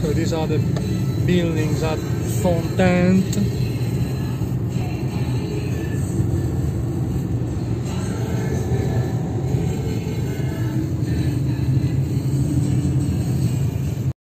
So these are the buildings at Fontaine.